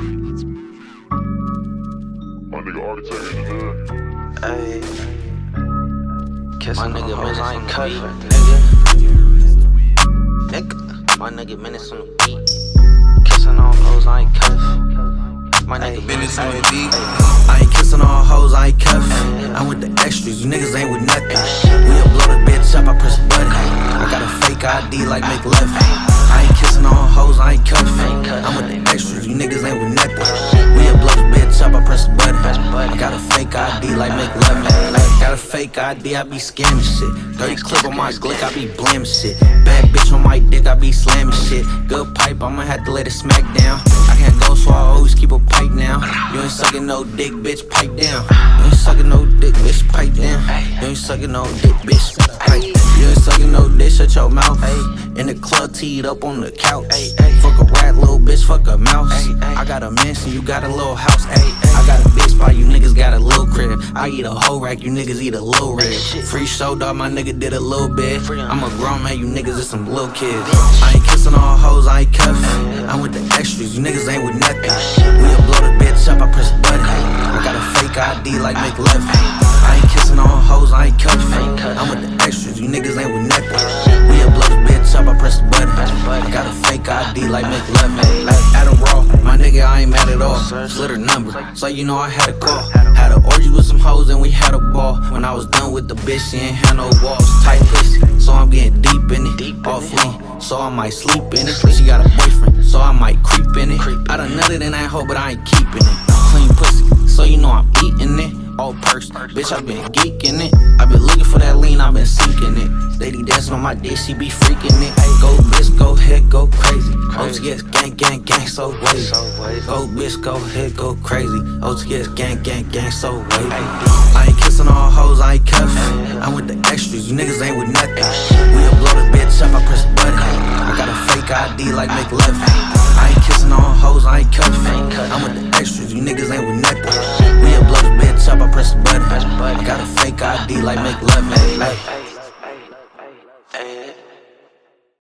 My nigga architect engineer. Ayy. Kiss my nigga minutes I ain't cut nigga. Nigga. My nigga minutes on the beat. Kissing all hoes I ain't cuff. My nigga Minutes on the beat. I ain't kissing all hoes, I ain't cuff. I'm with the extras, you niggas ain't with nothing. We'll blow the bitch up, I press a button. I got a fake ID like make fake ID, I be scamming shit. Dirty clip on my glick, I be blamming shit. Bad bitch on my dick, I be slamming shit. Good pipe, I'ma have to let it smack down. I can't go, so I always keep a pipe now. You ain't sucking no dick, bitch, pipe down. You ain't sucking no dick, bitch, pipe down. You ain't sucking no dick, bitch, pipe. You ain't sucking no dick, shut your mouth. In the club, teed up on the couch. Fuck a rat, little bitch, fuck a mouse. I got a mansion, you got a little house. I got a big spot, you niggas got a little. I eat a whole rack, you niggas eat a little rib. Free show, dog, my nigga did a little bit. I'm a grown man, you niggas is some little kids. I ain't kissing all hoes, I ain't cuff. I'm with the extras, you niggas ain't with nothing. We'll blow the bitch up, I press a button. I got a fake ID like McLovin. I ain't kissing all hoes, I ain't cuff. I'm with the extras, you niggas ain't with nothing. We'll blow the bitch up, I press the button. I got a fake ID like make Split her number, so you know I had a call. Had an orgy with some hoes and we had a ball. When I was done with the bitch, she ain't had no walls. Tight pussy, so I'm getting deep in it. Off lean, so I might sleep in it. She got a boyfriend, so I might creep in it. I done nutted in that hoe, but I ain't keeping it. Clean pussy, so you know I'm eating it. All perks, bitch, I been geeking it. For that lean, I've been seeking it. Lady dancing on my dick, she be freaking it. Go bitch, go ahead, go crazy. OTS gang, gang, gang, so wavy. Go bitch, go ahead, go crazy. OTS gang, gang, gang, so wavy. I ain't kissing all hoes, I ain't cuff. I'm with the extras, you niggas ain't with nothing. We'll blow the bitch up, I press button. I got a fake ID like McLovin. I ain't kissing all hoes, I ain't cuff. I'm with the extras, you niggas ain't with nothing. I be like McLovin. Ay.